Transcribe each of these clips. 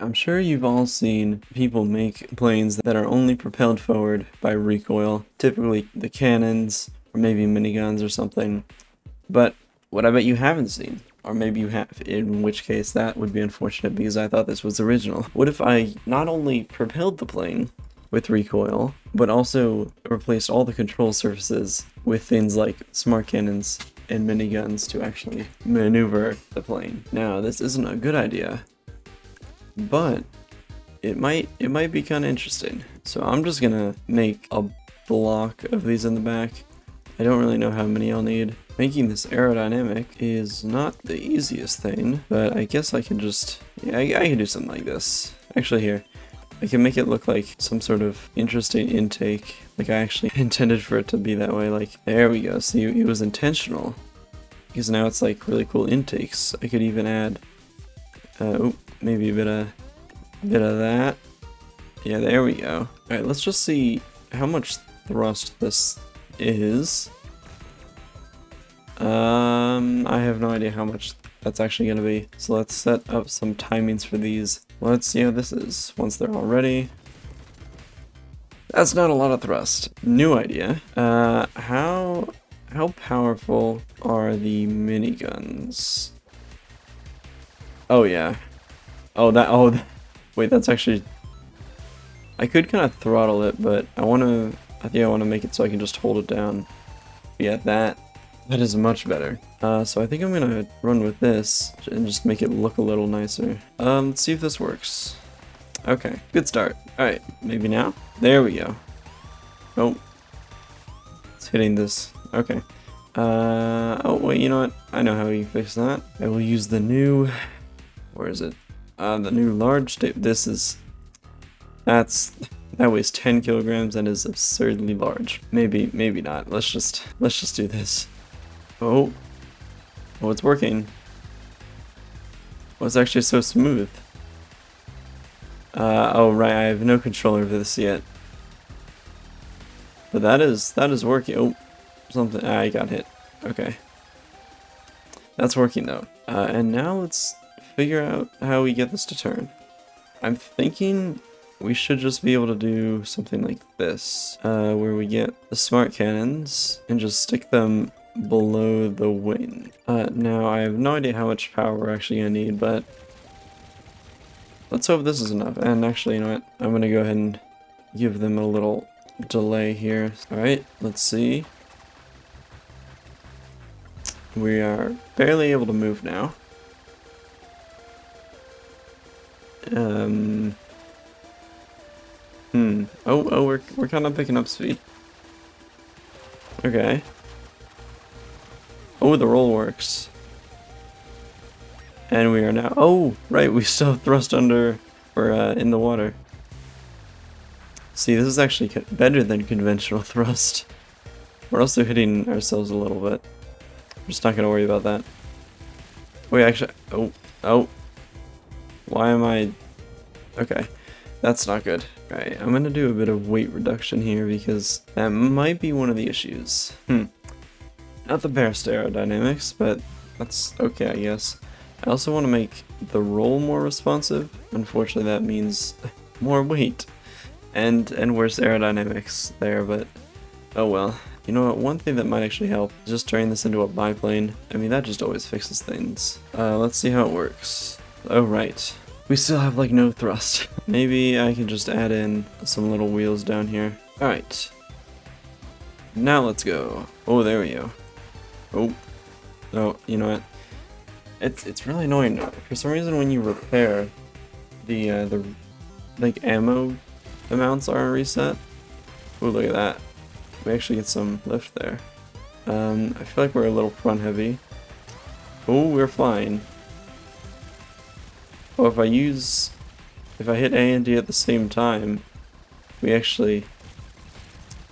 I'm sure you've all seen people make planes that are only propelled forward by recoil, typically the cannons or maybe miniguns or something. But what I bet you haven't seen, or maybe you have, in which case that would be unfortunate because I thought this was original. What if I not only propelled the plane with recoil, but also replaced all the control surfaces with things like smart cannons and miniguns to actually maneuver the plane. Now, this isn't a good idea, but it might it might be kind of interesting. So I'm just gonna make a block of these in the back. I don't really know how many I'll need. Making this aerodynamic is not the easiest thing, but I guess I can just, yeah, I, I can do something like this. Actually here, I can make it look like some sort of interesting intake. Like I actually intended for it to be that way. Like, there we go. See, it was intentional. Because now it's like really cool intakes. I could even add, uh, oh, maybe a bit of, bit of that. Yeah, there we go. Alright, let's just see how much thrust this is. Um, I have no idea how much that's actually going to be. So let's set up some timings for these. Let's see how this is once they're all ready. That's not a lot of thrust. New idea. Uh, how how powerful are the miniguns? Oh yeah. Oh that oh wait that's actually I could kind of throttle it but I want to I think I want to make it so I can just hold it down. Yeah that that is much better. Uh, so I think I'm gonna run with this and just make it look a little nicer. Um, let's see if this works. Okay, good start. Alright, maybe now? There we go. Oh. It's hitting this. Okay. Uh, oh, wait, you know what? I know how you fix that. I will use the new... Where is it? Uh, the new large tape. This is... That's... That weighs 10 kilograms and is absurdly large. Maybe, maybe not. Let's just, let's just do this. Oh. Oh, it's working. Oh, it's actually so smooth. Uh, oh, right, I have no control over this yet. But that is, that is working. Oh, something, I got hit. Okay. That's working though. Uh, and now let's figure out how we get this to turn. I'm thinking we should just be able to do something like this, uh, where we get the smart cannons and just stick them below the wing. Uh, now, I have no idea how much power we're actually going to need, but let's hope this is enough. And actually, you know what? I'm going to go ahead and give them a little delay here. Alright, let's see. We are barely able to move now. Um... Hmm. Oh, oh, we're, we're kind of picking up speed. Okay. Oh, the roll works. And we are now... Oh, right, we still thrust under... We're uh, in the water. See, this is actually better than conventional thrust. We're also hitting ourselves a little bit. I'm just not going to worry about that. Wait, actually... Oh, oh. Why am I... Okay, that's not good. Alright, I'm to do a bit of weight reduction here because that might be one of the issues. Hmm. Not the best aerodynamics, but that's okay, I guess. I also want to make the roll more responsive. Unfortunately, that means more weight and and worse aerodynamics there, but oh well. You know what, one thing that might actually help is just turning this into a biplane. I mean, that just always fixes things. Uh, let's see how it works. Oh, right. We still have, like, no thrust. Maybe I can just add in some little wheels down here. Alright. Now let's go. Oh, there we go. Oh. Oh, you know what? It's it's really annoying. For some reason, when you repair, the uh, the like ammo amounts are reset. Oh, look at that. We actually get some lift there. Um, I feel like we're a little front heavy. Oh, we're flying. Oh, if I use, if I hit A and D at the same time, we actually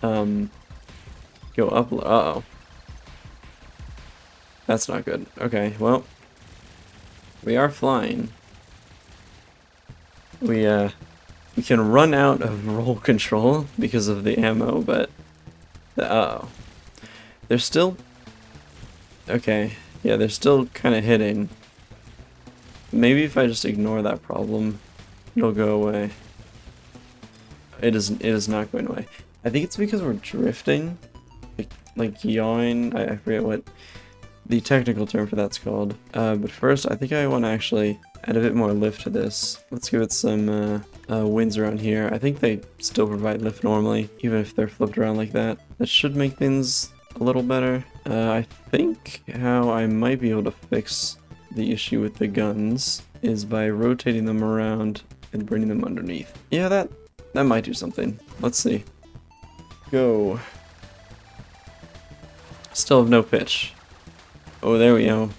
um go up. Uh oh. That's not good. Okay, well, we are flying. We, uh, we can run out of roll control because of the ammo, but, uh oh. They're still, okay, yeah, they're still kind of hitting. Maybe if I just ignore that problem, it'll go away. It is it is not going away. I think it's because we're drifting, like, like. I, I forget what the technical term for that's called. Uh, but first, I think I want to actually add a bit more lift to this. Let's give it some uh, uh, winds around here. I think they still provide lift normally, even if they're flipped around like that. That should make things a little better. Uh, I think how I might be able to fix the issue with the guns is by rotating them around and bringing them underneath. Yeah, that that might do something. Let's see. Go. Still have no pitch. Oh, there we go.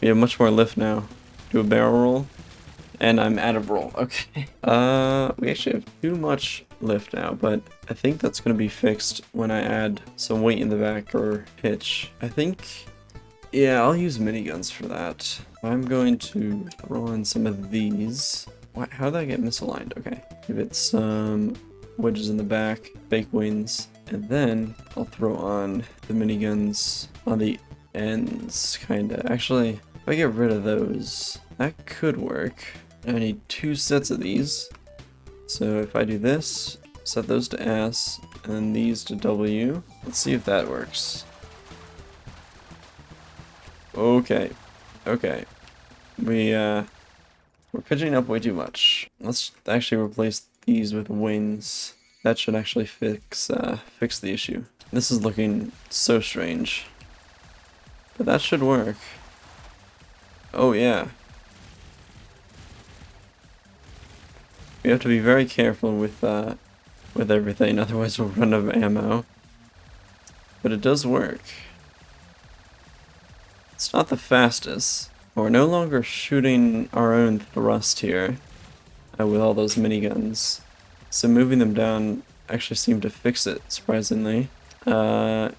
We have much more lift now. Do a barrel roll. And I'm out of roll. Okay. Uh, we actually have too much lift now, but I think that's going to be fixed when I add some weight in the back or pitch. I think, yeah, I'll use miniguns for that. I'm going to throw in some of these. What, how did I get misaligned? Okay. Give it some wedges in the back, fake wings, and then I'll throw on the miniguns on the ends, kinda. Actually, if I get rid of those, that could work. I need two sets of these. So if I do this, set those to S, and these to W. Let's see if that works. Okay. Okay. We, uh, we're pitching up way too much. Let's actually replace these with wings. That should actually fix, uh, fix the issue. This is looking so strange. But that should work. Oh yeah. We have to be very careful with, uh, with everything, otherwise we'll run out of ammo. But it does work. It's not the fastest. We're no longer shooting our own thrust here uh, with all those miniguns. So moving them down actually seemed to fix it, surprisingly. Uh,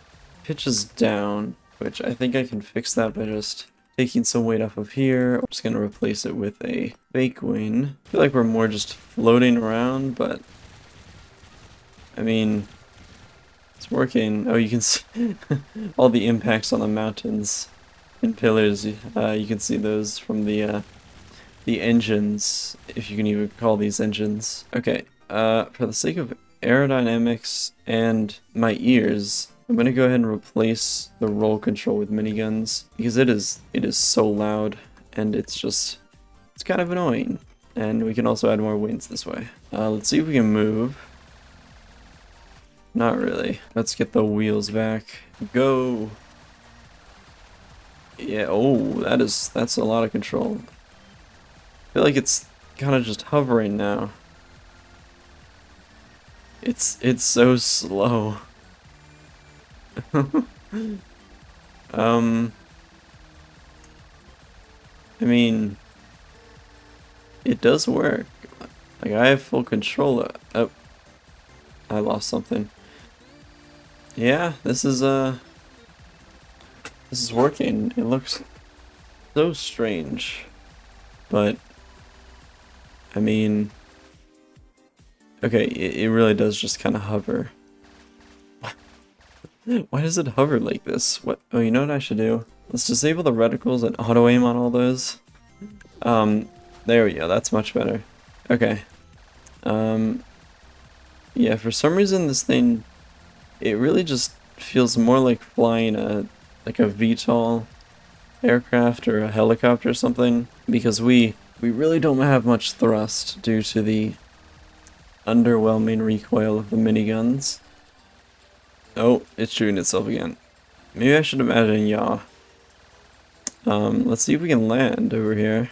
pitches down, which I think I can fix that by just taking some weight off of here. I'm just going to replace it with a fake wing. I feel like we're more just floating around, but I mean, it's working. Oh, you can see all the impacts on the mountains and pillars. Uh, you can see those from the uh, the engines, if you can even call these engines. Okay, uh, for the sake of aerodynamics and my ears, I'm gonna go ahead and replace the roll control with miniguns because it is it is so loud and it's just it's kind of annoying. And we can also add more wings this way. Uh, let's see if we can move. Not really. Let's get the wheels back. Go! Yeah, oh, that is, that's a lot of control. I feel like it's kind of just hovering now. It's, it's so slow. um, I mean, it does work. Like, I have full control. Oh, I lost something. Yeah, this is, uh... This is working. It looks so strange. But... I mean... Okay, it, it really does just kind of hover. Why does it hover like this? What? Oh, you know what I should do? Let's disable the reticles and auto-aim on all those. Um, there we go. That's much better. Okay. Um, yeah, for some reason this thing it really just feels more like flying a like a VTOL aircraft or a helicopter or something because we we really don't have much thrust due to the underwhelming recoil of the miniguns. Oh, it's shooting itself again. Maybe I should in yaw. Um, let's see if we can land over here.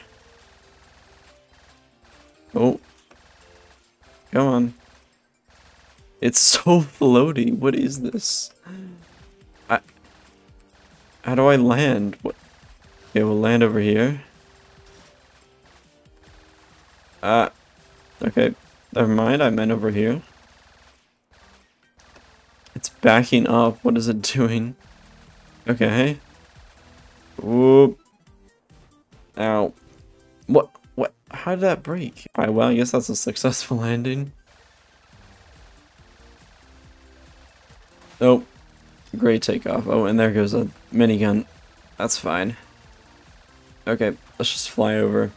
Oh. Come on. It's so floaty. What is this? How do I land? What? We'll land over here. Uh, okay. Never mind, I meant over here. It's backing up. What is it doing? Okay. Whoop. Ow. What? What? How did that break? Alright, well, I guess that's a successful landing. Oh, great takeoff. Oh, and there goes a minigun. That's fine. Okay, let's just fly over.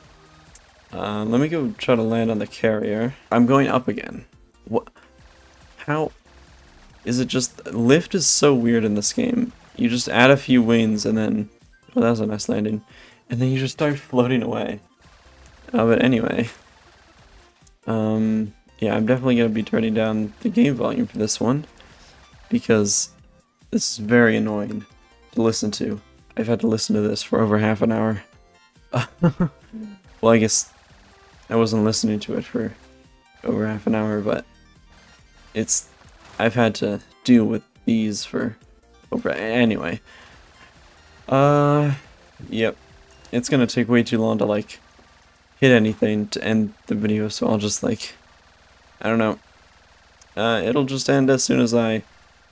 Uh, let me go try to land on the carrier. I'm going up again. What? How? Is it just... Lift is so weird in this game. You just add a few wings and then... Oh, that was a nice landing. And then you just start floating away. Uh, but anyway. Um, yeah, I'm definitely going to be turning down the game volume for this one. Because this is very annoying to listen to. I've had to listen to this for over half an hour. well, I guess I wasn't listening to it for over half an hour, but it's I've had to deal with these for over anyway. Uh, yep. It's gonna take way too long to like hit anything to end the video, so I'll just like I don't know. Uh, it'll just end as soon as I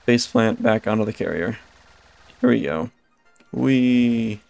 face plant back onto the carrier. Here we go. We